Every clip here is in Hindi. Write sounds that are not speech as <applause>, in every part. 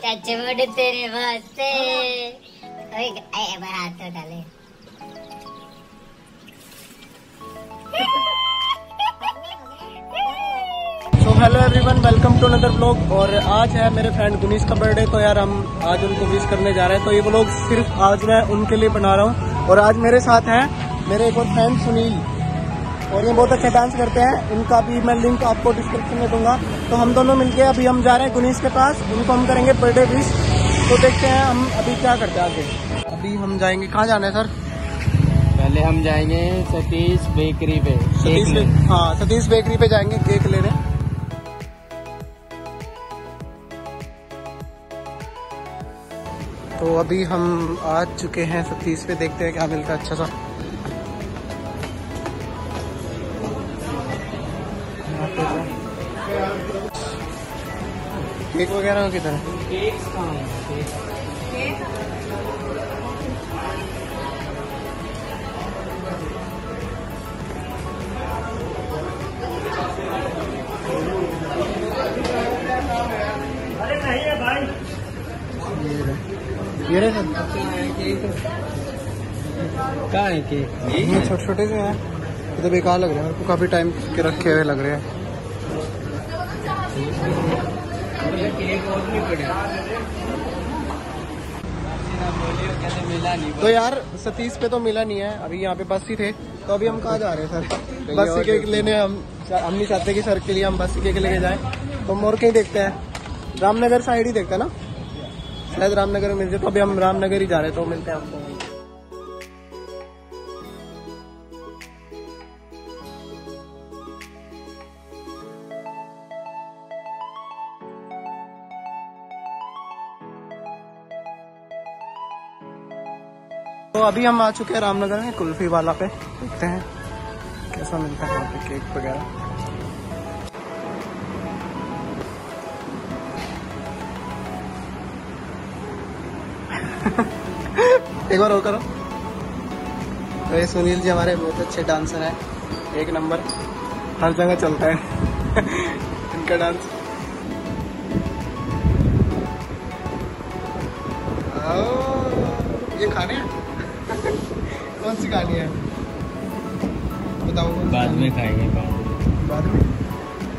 तेरे वास्ते। हाथ तो डाले। Hello everyone welcome to another blog और आज है मेरे फ्रेंड गुनीश का बर्थडे तो यार हम आज उनको विश करने जा रहे हैं। तो ये ब्लॉग सिर्फ़ आज मैं उनके लिए बना रहा हूँ। और आज मेरे साथ हैं मेरे एक और फ्रेंड सुनील। और ये बहुत अच्छा डांस करते हैं। इनका भी मैं लिंक आपको डिस्क्रिप्शन में दूँगा। तो हम दोनों मिलके अभी हम जा रहे हैं गुनीश के पास। उनको हम करेंगे बर्थडे विश तो देखते हैं हम अभी क्या करते हैं आगे। अभी हम जाएँगे। कहाँ जाना है सर? पहले हम जाएँगे सतीश बेकरी पे सतीश बे- हाँ सतीश बेकरी पे जाएँगे केक लेने। तो अभी हम आ चुके हैं सतीश पे देखते हैं क्या मिलता है अच्छा सा। केक वगैरह किधर है? ये रहे ये रहे कहाँ है केक? ये छोटे छोटे से हैं। ये तो बेकार लग रहे हैं। मेरे को काफ़ी टाइम के रखे हुए लग रहे हैं केक और नहीं पड़े मिला नहीं तो यार सतीश पे तो मिला नहीं है अभी यहाँ पे बस ही थे। तो अभी हम कहा जा रहे हैं सर? बस ही केक लेने हम हम नहीं चाहते कि सर के लिए हम बस ही केक लेके जाए। तो मोर और कहीं देखते हैं। रामनगर साइड ही देखते हैं ना? शायद रामनगर में मिलते जाए तो अभी हम रामनगर ही जा रहे हैं तो मिलते हैं आपको। तो अभी हम आ चुके हैं रामनगर में, कुल्फी वाला पे। देखते हैं कैसा मिलता है पे केक वगैरह। <laughs> एक बार और करो। तो ये सुनील जी हमारे बहुत अच्छे डांसर हैं। एक नंबर। हर जगह चलता है। <laughs> इनका डांस। ये खाने हैं? कौन सी खानी है? बताओ। बाद में खाएँगे बाद में?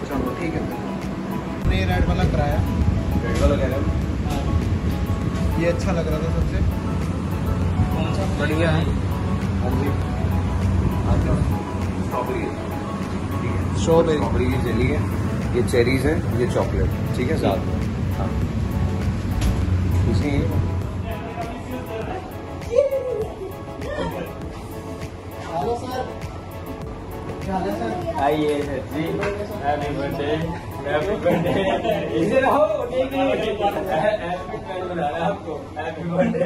चलो ठीक है। हमने ये रेड वाला कराया। ये अच्छा लग रहा था सबसे। बढ़िया है। स्ट्रॉबेरी। स्ट्रॉबेरी। की जेली है। ये चेरीज है ये चॉकलेट ठीक है? साथ में। हाँ। इसी आइए sir ji happy birthday happy birthday इसे रहो हैप्पी बर्थडे बना रहा आपको। हैप्पी बर्थडे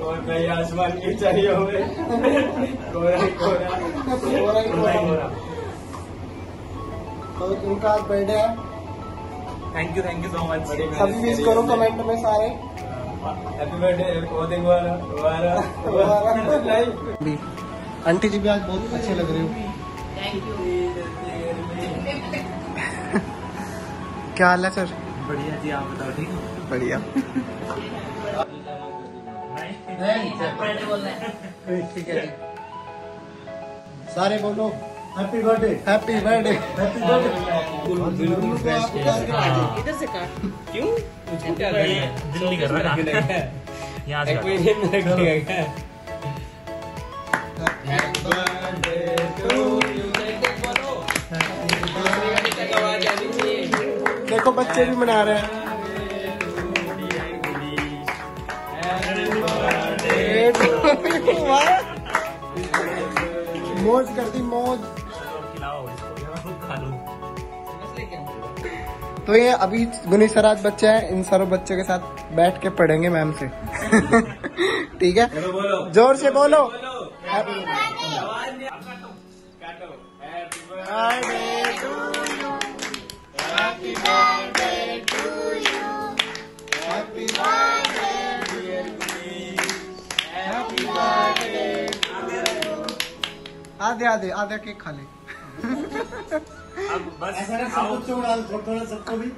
और भाई आसमान की चाहिए हुए कोरा कोरा कोरा कोरा। तो इनका आज बर्थडे है। Thank you thank you so much सभी विश करो कमेंट में सारे। हैप्पी बर्थडे बहुत एक बार दोबारा भी आंटी जी भी आज बहुत अच्छे लग रहे हो। क्या हाल है सर? बढ़िया जी आप बताओ ठीक है? बढ़िया। ठीक है सारे बोलो। Happy birthday happy birthday happy birthday इधर से काट। क्यों? मुझको क्या दिल नहीं कर रहा यहाँ से एक्वेरियम में रखिएगा क्या? देखो बच्चे भी मना रहे हैं। मौज कर दी मौज। तो ये अभी गुनी सराज बच्चे हैं इन सारों बच्चों के साथ बैठ के पढ़ेंगे मैम से। ठीक है? ज़ोर से बोलो। आधे आधे आधे केक खा ले। अब बस उड़ा थोड़ा थोड़ा सबको भी।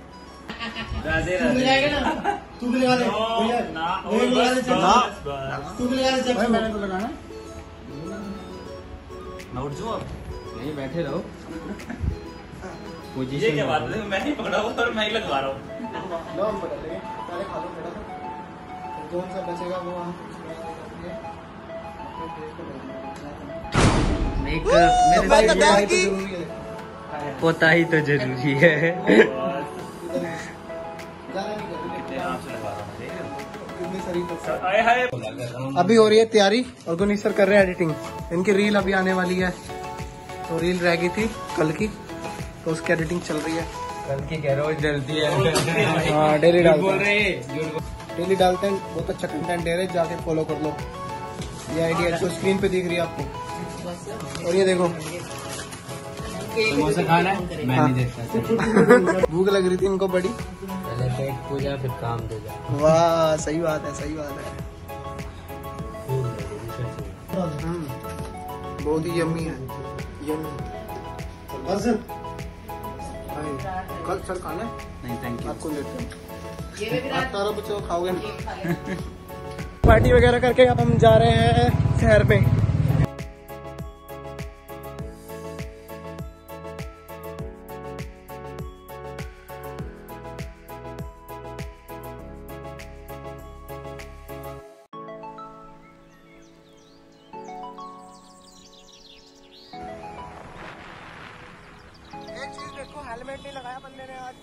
राधे राधे। तू भी लगा दे ना भैया भी लगा दे बस। तू भी लगा दे। मैंने तो लगाना। जाऊँ अब नहीं बैठे रहो। ये क्या बात है? मैं ही पकड़ा हुआ और मैं ही लगवा रहा हूँ। <laughs> लो हम देंगे पहले खा लो कौन सा बचेगा वो हम तो तो पोता ही तो ज़रूरी है। <laughs> है। अभी हो रही है तैयारी और गुनीश सर कर रहे हैं एडिटिंग इनकी रील अभी आने वाली है। तो रील रह गई थी कल की। तो उसकी एडिटिंग चल रही है। कल की कह रोज डलती है। हाँ डेली डालते हैं। हैं। झूठ बोल- डेली डालते हैं बहुत अच्छा कंटेंट दे रहे हैं जाके फॉलो कर लो। ये आईडी जो स्क्रीन पे दिख रही है आपको। और ये देखो। समोसा खाना है? मैं हाँ। नहीं देखता। <laughs> भूख लग रही थी इनको बड़ी। पहले पेट पूजा फिर काम दूजा वाह सही बात है सही बात है। हम्म, बहुत ही यम्मी है। यम्मी अर्जुन कल सर खाना नहीं थैंक आपको लेते आप तारा बच्चों खाओगे <laughs> पार्टी वगैरह करके अब हम जा रहे हैं शहर पे। हेलमेट नहीं लगाया बंदे ने आज।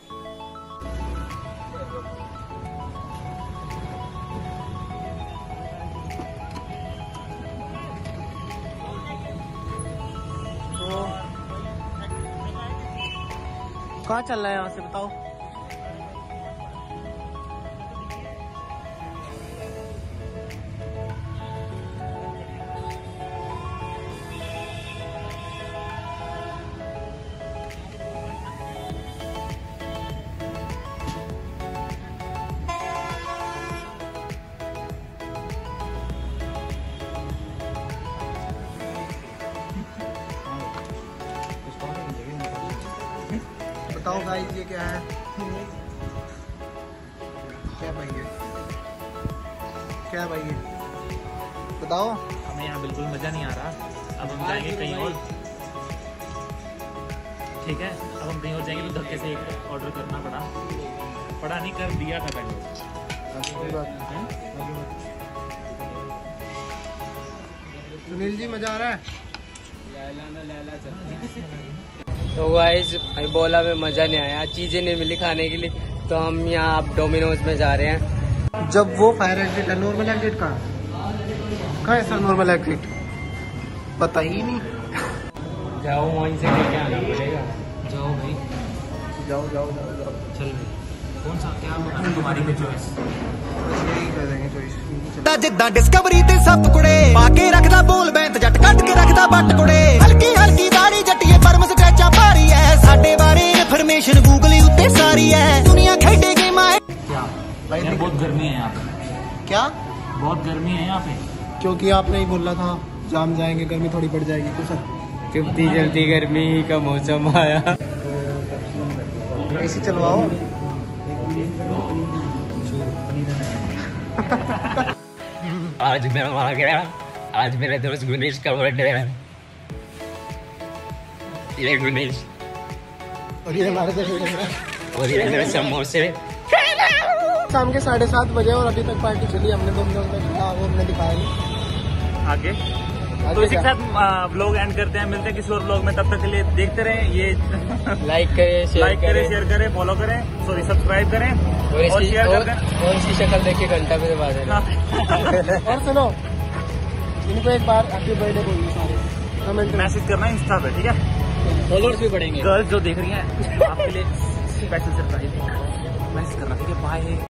तो कहाँ चल रहा है यहाँ से बताओ? बताओ गाइस ये क्या है? क्या भाई ये क्या भाई ये बताओ। हमें यहाँ बिल्कुल मज़ा नहीं आ रहा। अब हम जाएँगे कहीं और। ठीक है अब हम कहीं और जाएँगे तो धक्के से एक ऑर्डर करना पड़ा। पड़ा नहीं कर दिया था पहले। कोई बात। नहीं सुनील जी मज़ा आ रहा है। तो गाइस भाई बोला में मजा नहीं आया चीजें नहीं मिली खाने के लिए तो हम यहाँ अब डोमिनोज में जा रहे हैं जब वो फायर एग्जिट है नॉर्मल एग्जिट कहाँ है? कहाँ है सर नॉर्मल एग्जिट पता ही नहीं जाओ वहीं से लेके आना पड़ेगा जाओ भाई जाओ जाओ जाओ जाओ चल कौन सा क्या बताना तुम्हारी भी चॉइस बस यही कर देंगे चॉइस ਦਾ ਜਿੱਦਾਂ ਡਿਸਕਵਰੀ ਤੇ ਸੱਪ ਕੁੜੇ ਪਾ ਕੇ ਰੱਖਦਾ ਬੋਲ ਬੈਂਤ ਜੱਟ ਕੱਢ ਕੇ ਰੱਖਦਾ ਬੱਟ ਕੁੜੇ भाई यार बहुत गर्मी है यहाँ पे। क्या? बहुत गर्मी है यहाँ पे। क्योंकि आपने ही बोला था जाम जाएँगे गर्मी थोड़ी बढ़ जाएगी तो सर। चुपती जल्दी गर्मी का मौसम आया। एसी चलवाओ। आज मेरा मारा गया। आज मेरे दोस्त गुनेश का बर्थडे है। ये गुनीश। और ये हमारे से और ये मेरे समोसे। शाम के साढ़े सात बजे और अभी तक पार्टी चली हमने दो मिनट तक हाँ, वो हमने दिखाया नहीं। आगे? तो इसी के साथ ब्लॉग एंड करते हैं मिलते हैं किसी और ब्लॉग में तब तक के लिए देखते रहें ये <laughs> लाइक करें शेयर लाइक करें शेयर करें फॉलो करें सॉरी सब्सक्राइब करें और शेयर कर दें और इसकी शक्ल देख के घंटा मेरे बाद और सुनो इनको एक बार हैप्पी बर्थडे बोलिए सारे। कमेंट मैसेज करना है इंस्टा पे ठीक है? फॉलोअर्स भी बढ़ेंगे। गर्ल्स जो देख रही हैं आपके लिए स्पेशल सरप्राइज़ मैसेज करना ठीक है? बाय